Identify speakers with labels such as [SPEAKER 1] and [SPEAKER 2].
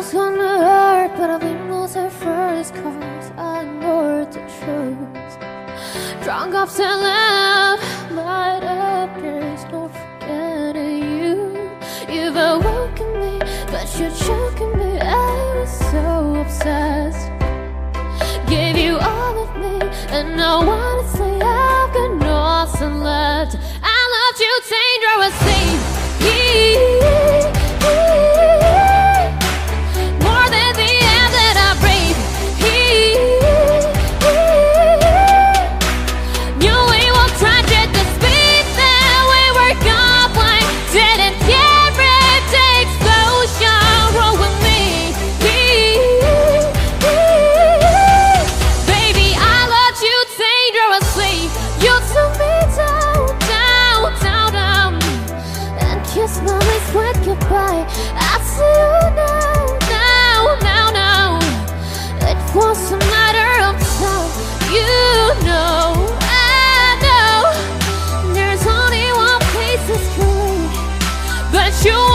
[SPEAKER 1] was gonna hurt, but I've been lost at first Cause. I know the truth. Drunk off till loud, light up There's no forgetting you. You've awoken me, but you're choking me. I was so obsessed. Gave you all of me, and now honestly I I see you now, now, now, now It was a matter of time, you know I know there's only one place But you